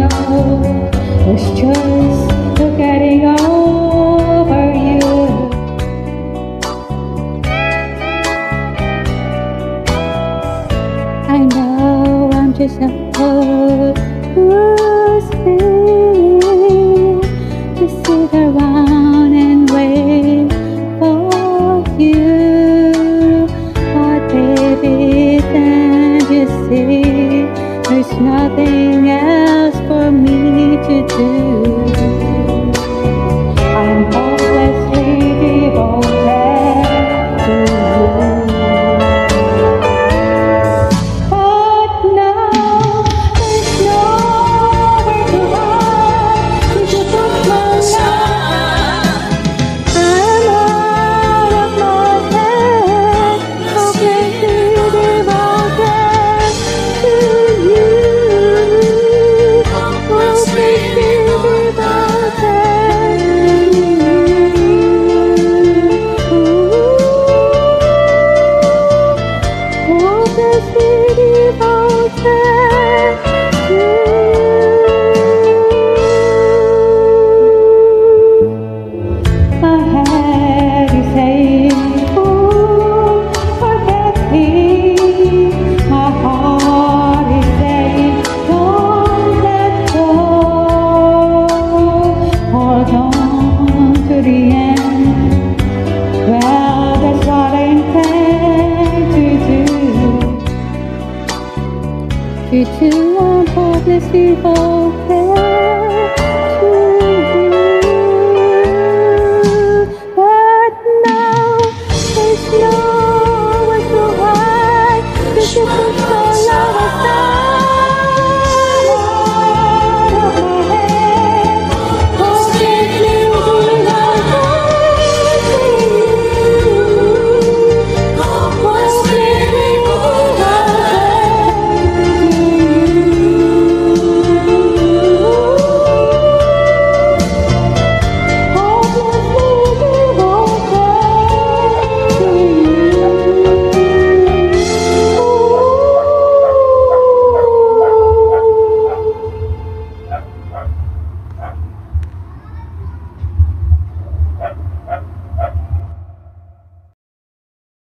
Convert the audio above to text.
know was just getting over you. I know I'm just a fool who's been. 学习的方式 Bütün lampartla sür